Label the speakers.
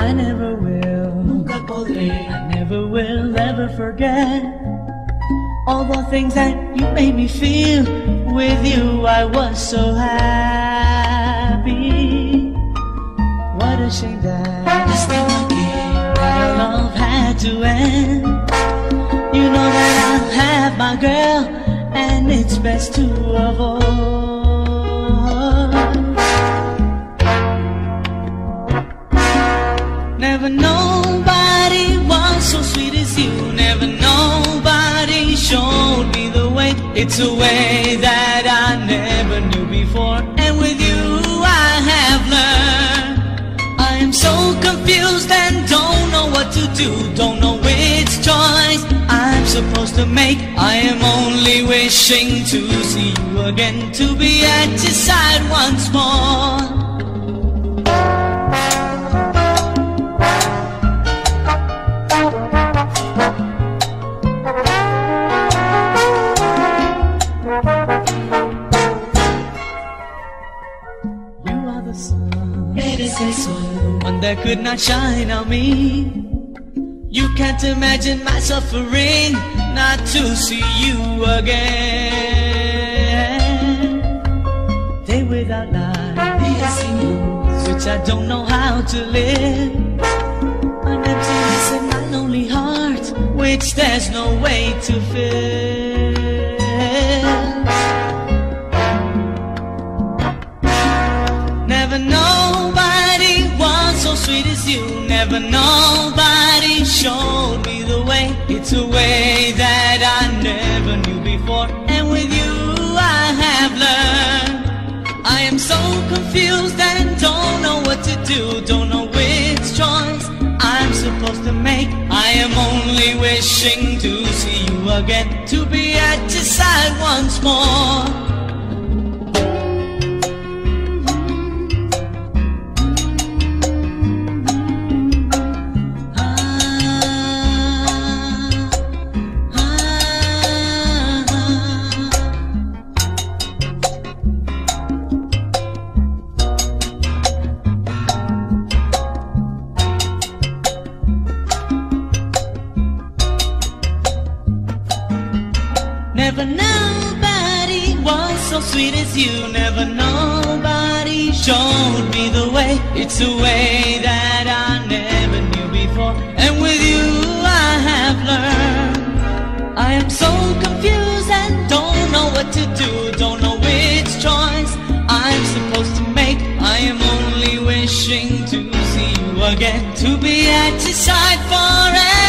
Speaker 1: I never will,
Speaker 2: nunca podré.
Speaker 1: I never will ever forget all the things that you made me feel. With you, I was so happy. What a shame that
Speaker 2: again,
Speaker 1: our love had to end. You know that I have my girl, and it's best to avoid. It's a way that I never knew before. And with you, I have learned. I am so confused and don't know what to do. Don't know which choice I'm supposed to make. I am only wishing to see you again, to be at your side once more. One that could not shine on me. You can't imagine my suffering not to see you again. Day without
Speaker 2: luz,
Speaker 1: which I don't know how to live. An emptiness in my lonely heart, which there's no way to fill. Never nobody showed me the way. It's a way that I never knew before. And with you, I have learned. I am so confused and don't know what to do. Don't know which choice I'm supposed to make. I am only wishing to see you again. To be at your side once more. Never nobody was so sweet as you. Never nobody showed me the way. It's a way that I never knew before. And with you, I have learned. I am so confused and don't know what to do. Don't know which choice I'm supposed to make. I am only wishing to see you again. To be at your side forever.